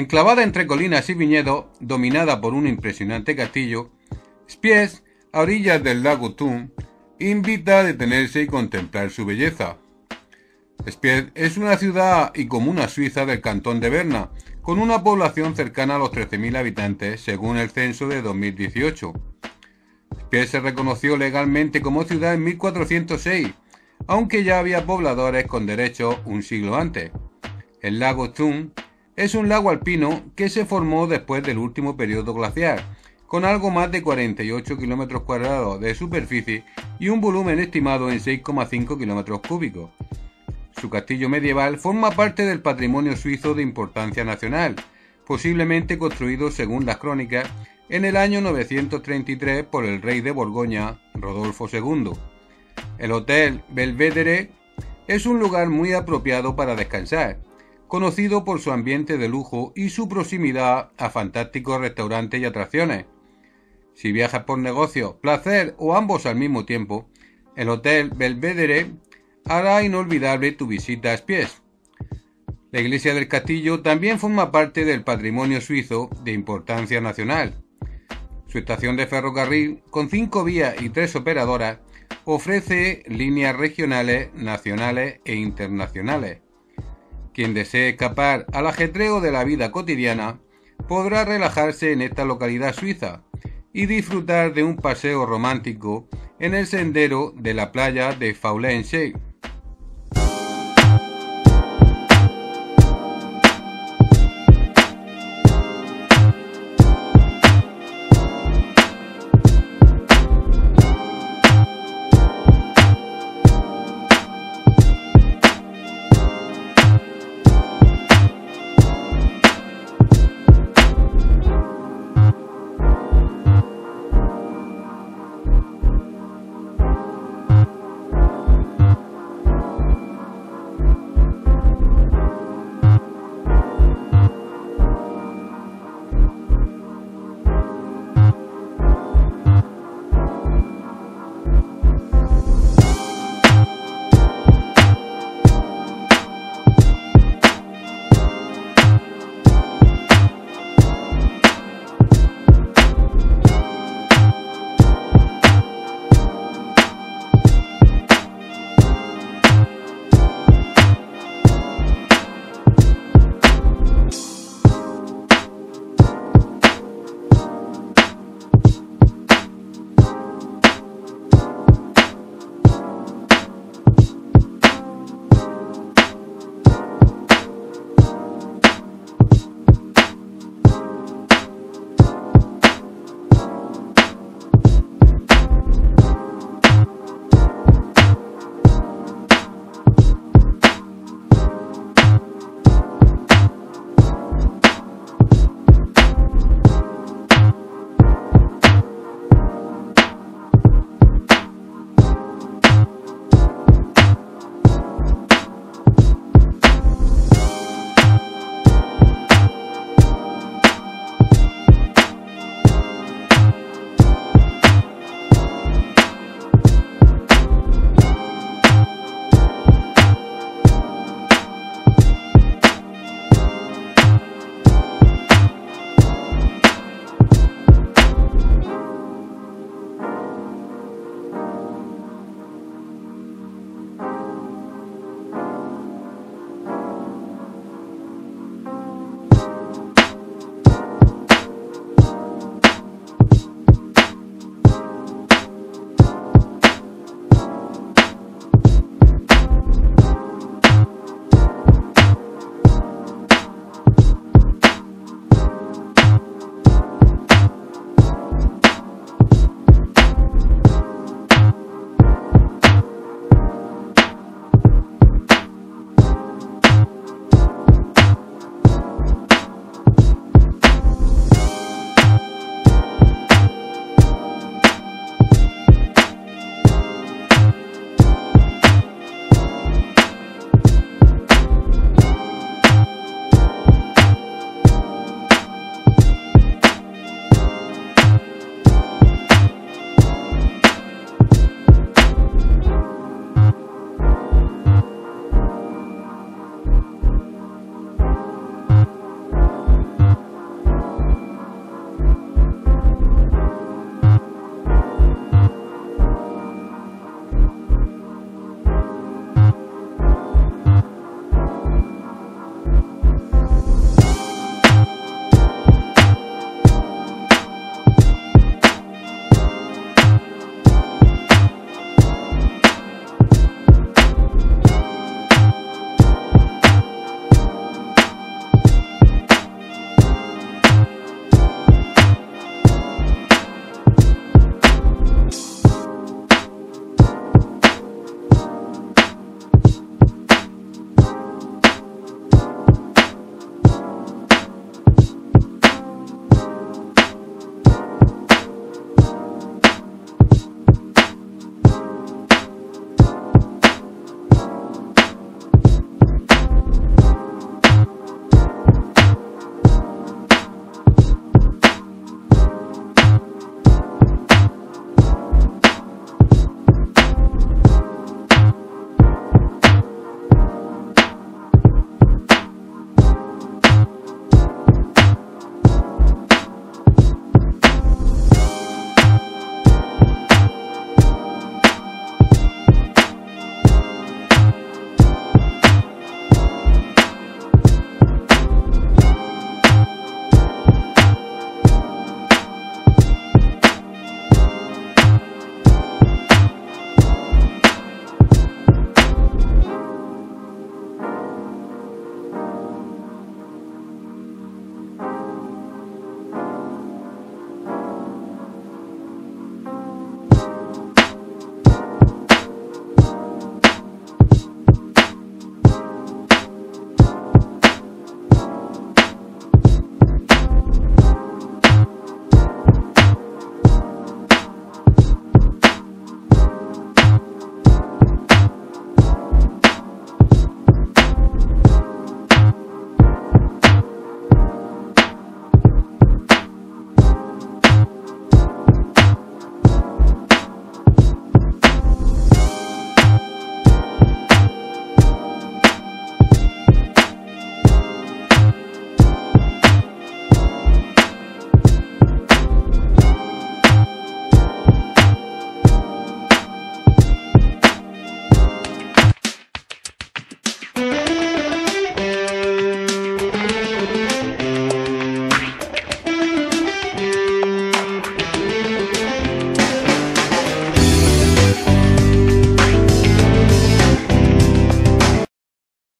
Enclavada entre colinas y viñedos, dominada por un impresionante castillo, Spies, a orillas del lago Thun, invita a detenerse y contemplar su belleza. Spies es una ciudad y comuna suiza del cantón de Berna, con una población cercana a los 13.000 habitantes según el censo de 2018. Spies se reconoció legalmente como ciudad en 1406, aunque ya había pobladores con derechos un siglo antes. El lago Thun es un lago alpino que se formó después del último periodo glaciar, con algo más de 48 kilómetros cuadrados de superficie y un volumen estimado en 6,5 kilómetros cúbicos. Su castillo medieval forma parte del patrimonio suizo de importancia nacional, posiblemente construido según las crónicas en el año 933 por el rey de Borgoña, Rodolfo II. El Hotel Belvedere es un lugar muy apropiado para descansar, conocido por su ambiente de lujo y su proximidad a fantásticos restaurantes y atracciones. Si viajas por negocio, placer o ambos al mismo tiempo, el Hotel Belvedere hará inolvidable tu visita a Spies. La iglesia del castillo también forma parte del patrimonio suizo de importancia nacional. Su estación de ferrocarril, con cinco vías y tres operadoras, ofrece líneas regionales, nacionales e internacionales. Quien desee escapar al ajetreo de la vida cotidiana podrá relajarse en esta localidad suiza y disfrutar de un paseo romántico en el sendero de la playa de Faulensee.